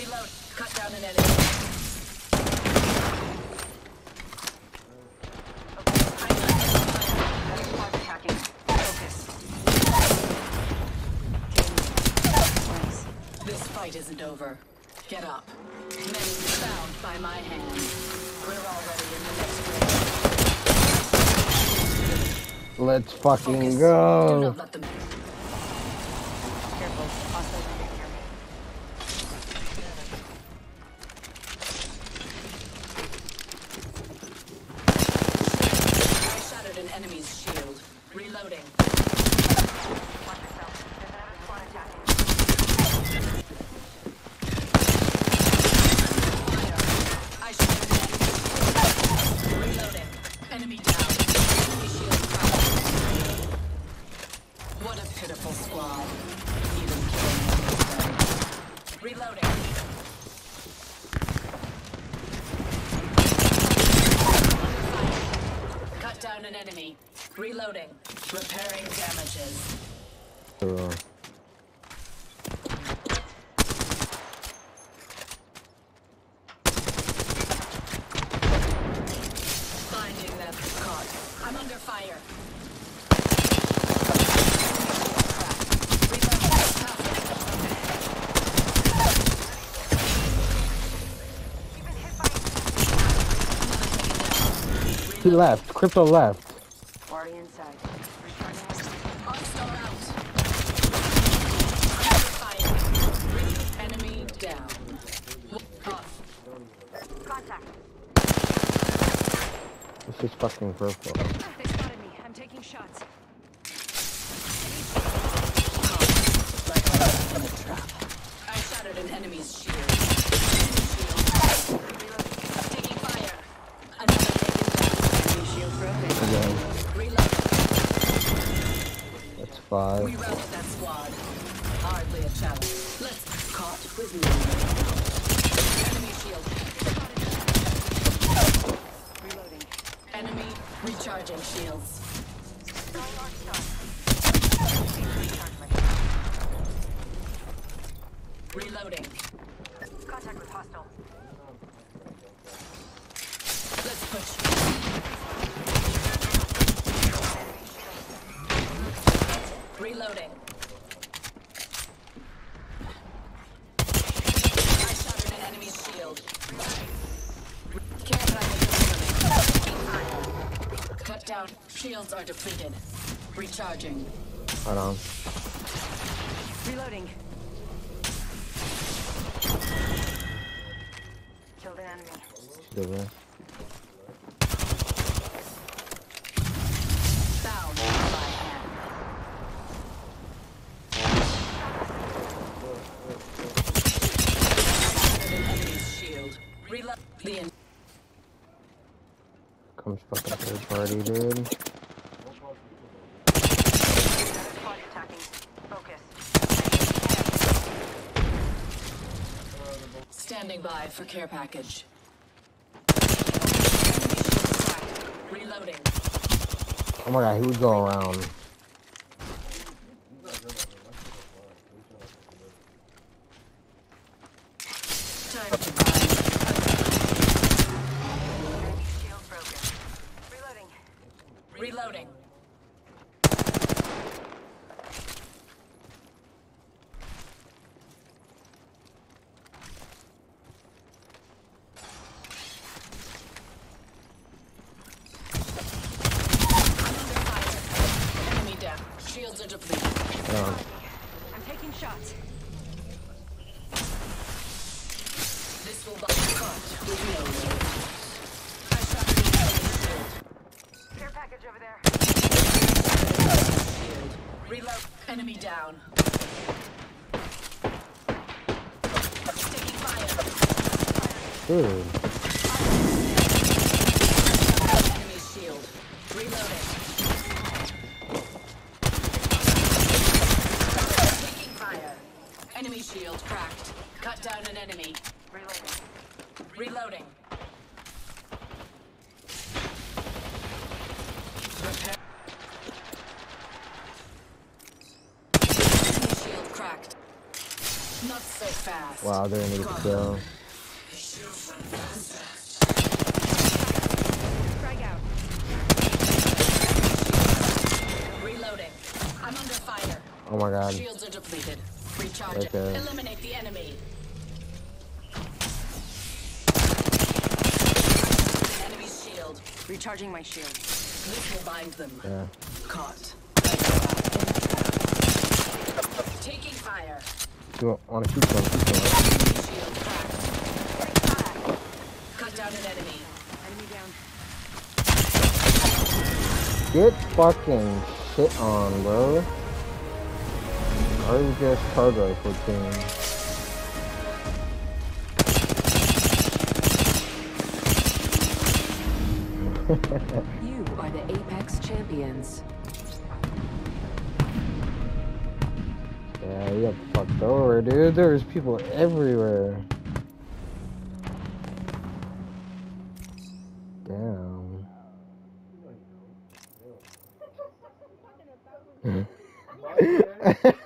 Reload. Cut down an enemy. Squad attacking. Focus. This fight isn't over. Get up. Men found by my hand. We're already in the next round. Let's fucking Focus. Do go. Reloading. Repairing damages. Uh, Finding them. Caught. I'm under fire. he left. Crypto left. Already inside. Hostile out. Under fire. Enemy down. Off. Contact. This is fucking purple. They spotted me. I'm taking shots. I shattered an enemy's shield. Shield. Taking fire. Another taken Enemy shield broken. Again. down. Reload. That's We routed that squad. Hardly a challenge. Let's caught with. Enemy shield. Reloading. Enemy recharging shields. Throwing Arc Star. Recharge my shield. Reloading. Contact with hostile. Let's push. Reloading. I shattered an enemy's shield. Care package incoming. Cut down. Shields are depleted. Recharging. Hold on. Reloading. Killed an enemy. Good, Bound by hand. Shattered an enemy's shield. Reload. The en- Comes fucking third party, dude. Another squad attacking. Focus. Standing by for care package. Enemy shield cracked. Reloading. Oh my god, he would go around. Time to Reloading. Under fire. Enemy down. Shields are depleted. Hold. I'm taking shots. This will buy caught with no load. I shot an enemy's shield. Care package over there. Shield. Reload. Enemy down. Taking. Reloading. Enemy shield cracked. Cut down an enemy. Reloading. Reloading. Repair. Enemy shield cracked. Not so fast. fast. Wow, they're gonna get kill. Frag out. Reloading. I'm under fire. Oh my god. Shields are depleted. Recharge. Eliminate the enemy. Enemy's shield. Recharging my shield. This will bind them. Yeah. Caught. Taking fire. Shoot them. Cut down an enemy. Enemy down. Get fucking shit on, bro. Or just cargo for team. You are the Apex Champions. Yeah, you got fucked over, dude. There's people everywhere. Damn.